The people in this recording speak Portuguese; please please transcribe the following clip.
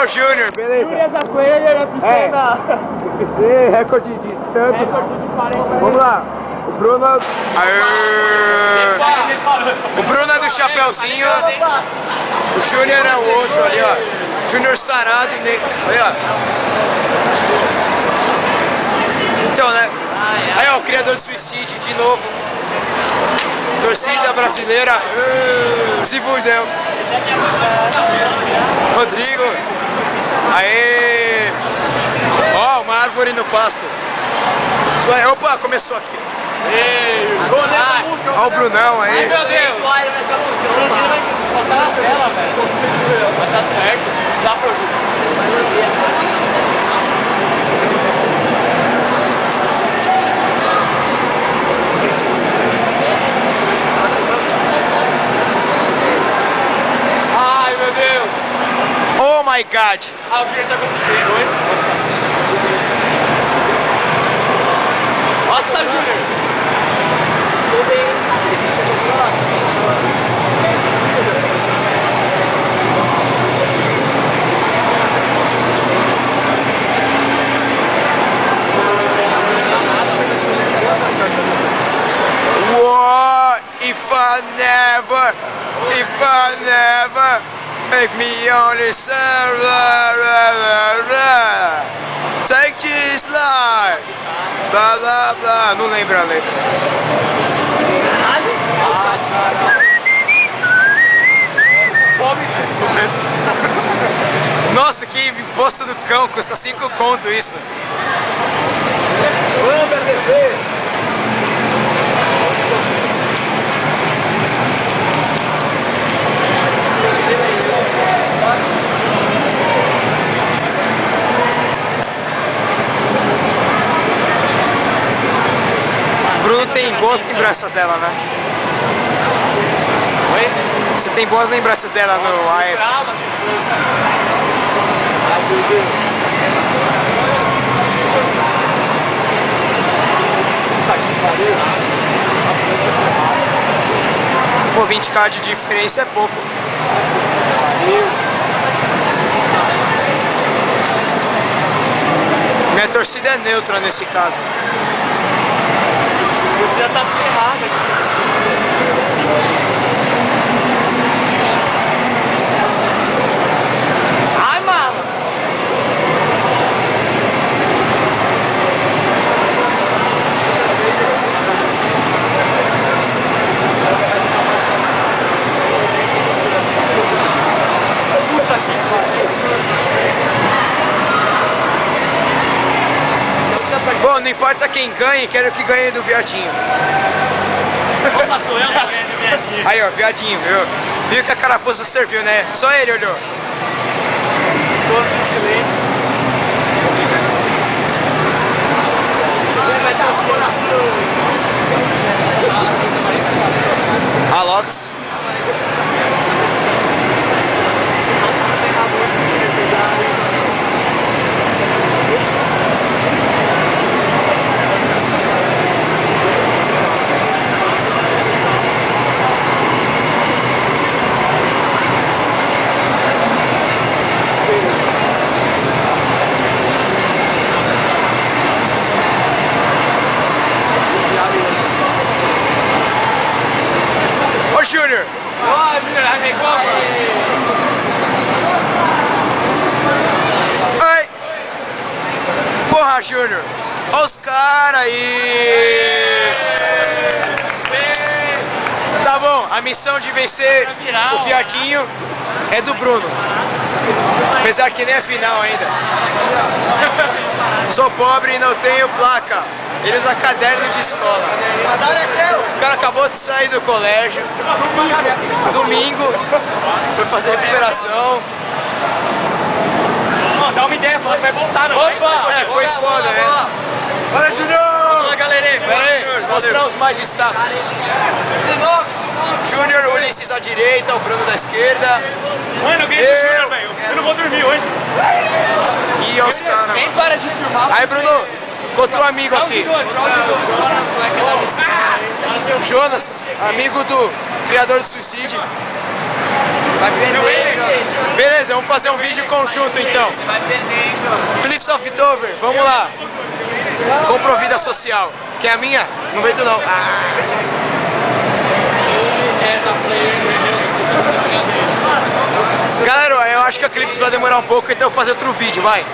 é o Júnior, beleza. Júnior Zacoelha na piscina. UFC, recorde de tantos. Recorde de 40. Vamos lá. O Bruno. Aê. O Bruno é do Chapeuzinho. O Júnior é o outro ali, ó. Júnior Sarado. Ne... Olha, ó. Então, né? Aí, ó, o criador do suicídio, de novo. Torcida brasileira. Se fudeu. Aê. Ó, uma árvore no pasto. Isso aí. Opa, começou aqui. Ó o Brunão aí. Ai, meu Deus. Vai música. Vai postar na tela, velho. Mas tá certo. Dá pra Ai, meu Deus. Oh my god. Ah, o Júnior tá conseguindo, oi? Nossa, Júnior. Tudo bem. What if I never, if I never make me blah, blah. Take this life, blá blá blá. Não lembro a letra. Nossa, que imposto do cão, custa 5 conto isso. Bruno tem boas lembranças dela, né? Oi? Você tem boas lembranças dela no AF. Calma, Pô, 20k de diferença é pouco. Minha torcida é neutra nesse caso. Você já tá ferrado aqui. Ai, mano. Puta que pariu. Bom, não importa quem ganhe, quero que ganhe do viadinho. Opa, sou eu que ganho do Viadinho. Aí, ó, viadinho, viu? Viu que a carapuça serviu, né? Só ele olhou. Júnior! Olha os caras aí! Tá bom, a missão de vencer o viadinho é do Bruno. Apesar que nem é final ainda. Sou pobre e não tenho placa. Ele usa caderno de escola. O cara acabou de sair do colégio. Domingo. Foi fazer recuperação. Uma ideia, fala que vai voltar, não vai? Opa! É, foi foda, né? Olha, Júnior! Fala, galerinha. Pera aí, mostrar os mais destaques. Júnior, Ulisses da direita, o Bruno da esquerda. Mano, eu ganhei Eu- do Júnior, velho. Eu não vou dormir hoje. E os caras. Quem para de filmar? Aí, Bruno, encontrou um amigo aqui. Jonas, amigo do criador do suicídio. Beleza, Beleza, vamos fazer um vídeo conjunto então. Você vai perder, hein, João? Clips of Dover, vamos lá. Comprovida social. Que é a minha? Não vem tu não. Ah. Galera, eu acho que a Clips vai demorar um pouco, então eu vou fazer outro vídeo, vai.